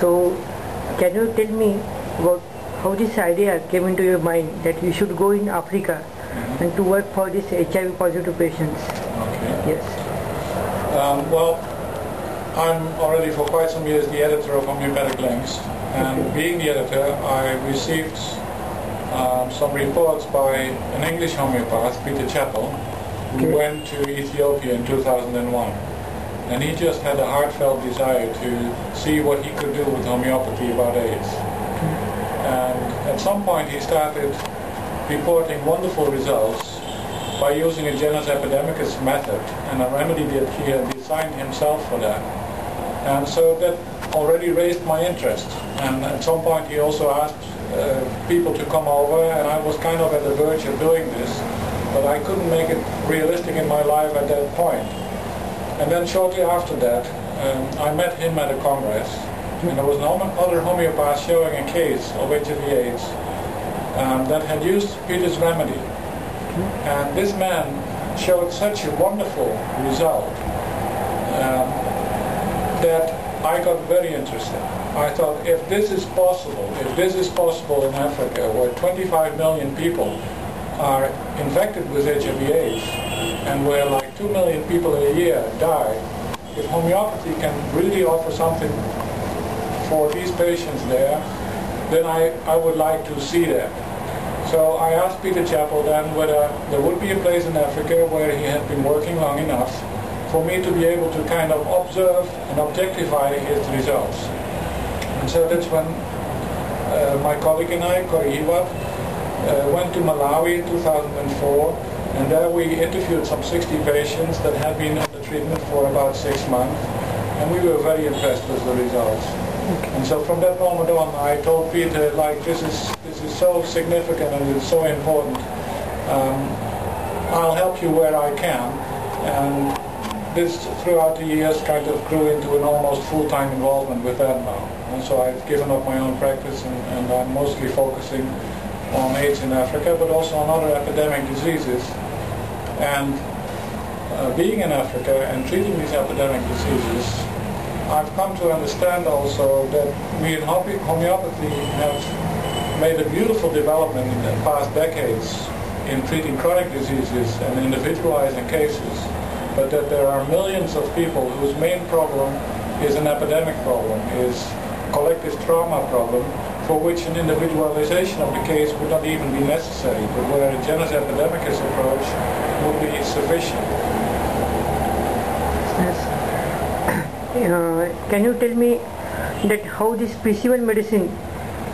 So, can you tell me about how this idea came into your mind that you should go in Africa and to work for these HIV positive patients? Okay. Yes. Um, well, I'm already for quite some years the editor of Homeopathic Links, and Okay. being the editor, I received um, some reports by an English homeopath, Peter Chappell, who Okay. went to Ethiopia in 2001. And he just had a heartfelt desire to see what he could do with homeopathy about AIDS. And at some point he started reporting wonderful results by using a genus epidemicus method and a remedy that he had designed himself for that. And so that already raised my interest. And at some point he also asked uh, people to come over and I was kind of at the verge of doing this, but I couldn't make it realistic in my life at that point. And then shortly after that, um, I met him at a congress, and there was another homeopath showing a case of HIV AIDS um, that had used Peter's remedy. And this man showed such a wonderful result um, that I got very interested. I thought, if this is possible, if this is possible in Africa, where 25 million people are infected with HIV/AIDS, and where like 2 million people a year die, if homeopathy can really offer something for these patients there, then I, I would like to see that. So I asked Peter Chappell then whether there would be a place in Africa where he had been working long enough for me to be able to kind of observe and objectify his results. And so that's when uh, my colleague and I, Corrie Hiwat, uh, went to Malawi in 2004 and there we interviewed some 60 patients that had been under treatment for about six months and we were very impressed with the results. And so from that moment on, I told Peter, like, this is this is so significant and it's so important. Um, I'll help you where I can. And this, throughout the years, kind of grew into an almost full-time involvement with that now. And so I've given up my own practice, and, and I'm mostly focusing on AIDS in Africa, but also on other epidemic diseases. And uh, being in Africa and treating these epidemic diseases, I've come to understand also that we in homeopathy have made a beautiful development in the past decades in treating chronic diseases and individualizing cases, but that there are millions of people whose main problem is an epidemic problem, is collective trauma problem, for which an individualization of the case would not even be necessary, but where a genus epidemicus approach would be sufficient. Yes. Uh, can you tell me that how this PC1 medicine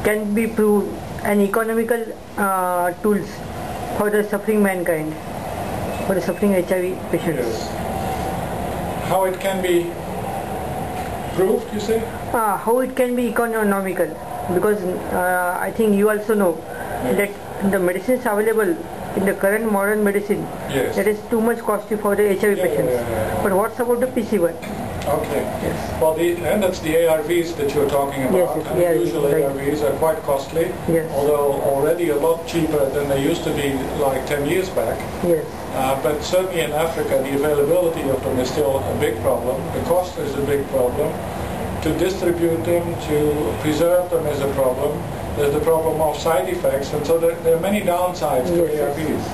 can be proved an economical uh, tools for the suffering mankind, for the suffering HIV patients? Yes. How it can be proved, you say? Uh, how it can be economical? Because uh, I think you also know that the medicines available in the current modern medicine Yes. that is too much costly for the HIV Yeah, patients. yeah, yeah. But what's about the PC1? Okay. Yes. Well, the, and that's the ARVs that you're talking about. Yes, yes, and ARVs, usual right. ARVs are quite costly, Yes. although already a lot cheaper than they used to be like 10 years back. Yes. Uh, but certainly in Africa, the availability of them is still a big problem. The cost is a big problem. To distribute them, to preserve them is a problem. There's the problem of side effects, and so there, there are many downsides to Yes. ARVs.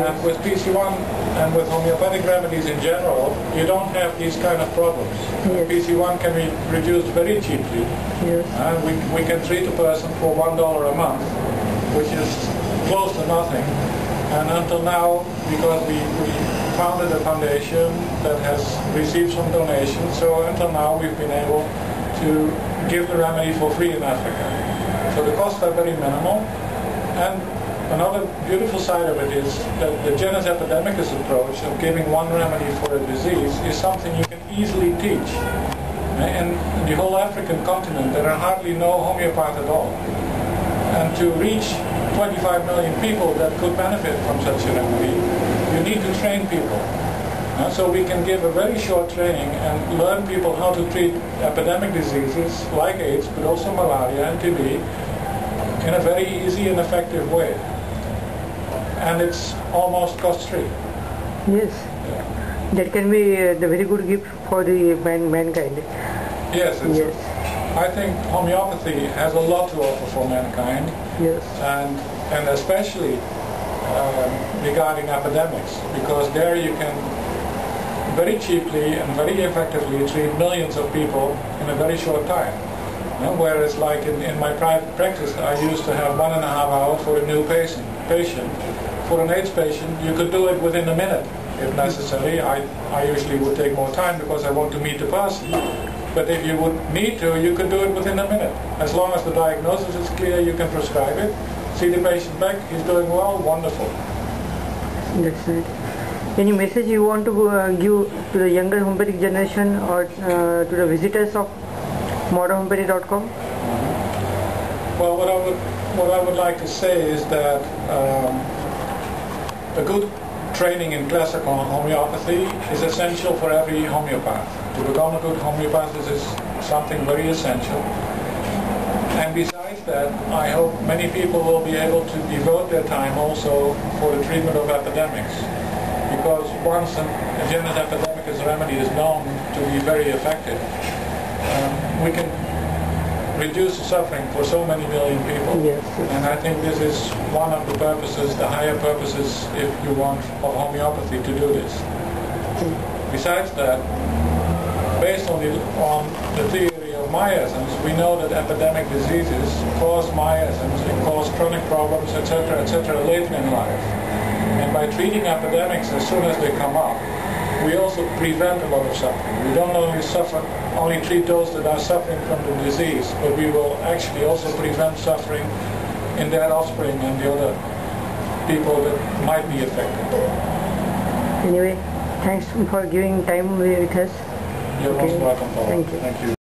And with PC1 and with homeopathic remedies in general, you don't have these kind of problems. Yes. PC1 can be produced very cheaply. Yes. And we, we can treat a person for one dollar a month, which is close to nothing. And until now, because we, we founded a foundation that has received some donations, so until now we've been able to give the remedy for free in Africa. So the costs are very minimal. And another beautiful side of it is that the genus epidemicus approach of giving one remedy for a disease is something you can easily teach. In the whole African continent, there are hardly no homeopath at all. And to reach 25 million people that could benefit from such a remedy, you need to train people. Uh, so we can give a very short training and learn people how to treat epidemic diseases like AIDS, but also malaria and TB in a very easy and effective way. And it's almost cost-free. Yes. That can be uh, the very good gift for the man, mankind. Yes, it's Yes. I think homeopathy has a lot to offer for mankind, Yes. and and especially um, regarding epidemics, because there you can very cheaply and very effectively treat millions of people in a very short time. You know, whereas, like in, in my private practice, I used to have one and a half hours for a new patient. Patient for an AIDS patient, you could do it within a minute if necessary. I, I usually would take more time because I want to meet the person. But if you would need to, you could do it within a minute. As long as the diagnosis is clear, you can prescribe it. See the patient back, he's doing well, wonderful. That's right. Any message you want to uh, give to the younger homeopathic generation or uh, to the visitors of modernhomoeopathy.com? Well, what I would what I would like to say is that um, a good training in classical homeopathy is essential for every homeopath. To become a good homeopath, this is something very essential. And that, I hope many people will be able to devote their time also for the treatment of epidemics. Because once an, a genus epidemicus remedy is known to be very effective, um, we can reduce the suffering for so many million people. Yes, yes. And I think this is one of the purposes, the higher purposes, if you want, of homeopathy to do this. Besides that, based on the, on the theory miasms, we know that epidemic diseases cause miasms, they cause chronic problems, etc., etc., later in life. And by treating epidemics as soon as they come up, we also prevent a lot of suffering. We don't only suffer, only treat those that are suffering from the disease, but we will actually also prevent suffering in their offspring and the other people that might be affected. Anyway, thanks for giving time with us. You're Okay. most welcome, Paul. Thank you. Thank you.